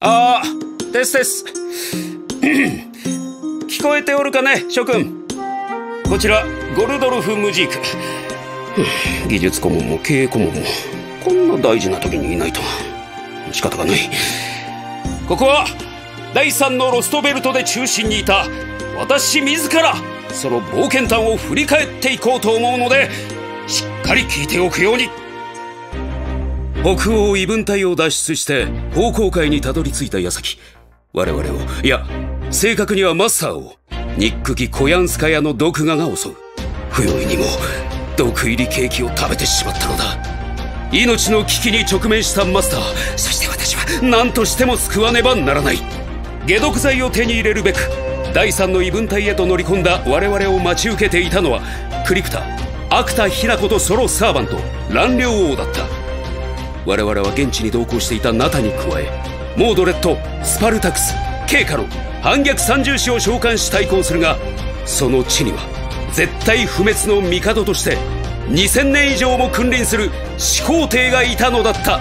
ああ、ですです。聞こえておるかね、諸君。こちら、ゴルドルフ・ムジーク。技術顧問も経営顧問も、こんな大事な時にいないとは。仕方がない。ここは、第3のロストベルトで中心にいた、私自ら、その冒険譚を振り返っていこうと思うので、しっかり聞いておくように。北欧異文隊を脱出して方向海にたどり着いた矢先我々をいや正確にはマスターをニックキ・コヤンスカヤの毒牙が襲う。不用意にも毒入りケーキを食べてしまったのだ。命の危機に直面したマスターそして私は何としても救わねばならない。解毒剤を手に入れるべく第三の異文隊へと乗り込んだ我々を待ち受けていたのはクリプタアクタ・ヒナコとソロ・サーバント乱領王だった。我々は現地に同行していたナタに加えモードレットスパルタクスケイカロ。反逆三重士を召喚し対抗するがその地には絶対不滅の帝として2000年以上も君臨する。始皇帝がいたのだった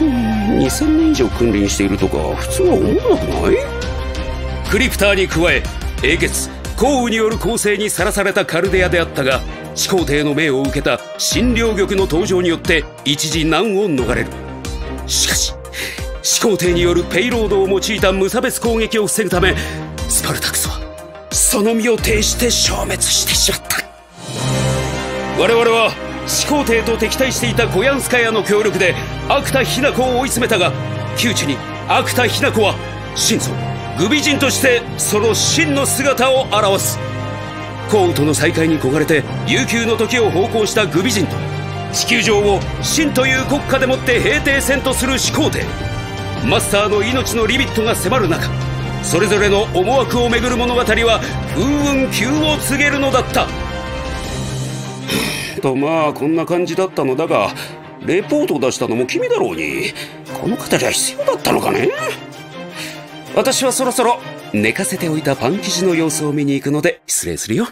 2000年以上君臨しているとか普通は思わなくない？クリプターに加え英傑降雨による攻勢にさらされたカルデアであったが始皇帝の命を受けた新両玉の登場によって一時難を逃れる。しかし始皇帝によるペイロードを用いた無差別攻撃を防ぐためスパルタクスはその身を挺して消滅してしまった。我々は始皇帝と敵対していたコヤンスカヤの協力でアクタ・ヒナコを追い詰めたが窮地にアクタ・ヒナコは真相グビ人としてその真の姿を現す。降雨との再会に焦がれて琉球の時を奉公したグビ人と地球上を秦という国家でもって平定戦とする始皇帝。マスターの命のリミットが迫る中それぞれの思惑をめぐる物語は風雲急を告げるのだった。とまあこんな感じだったのだがレポートを出したのも君だろうに。この方じゃ必要だったのかね？私はそろそろ寝かせておいたパン生地の様子を見に行くので失礼するよ。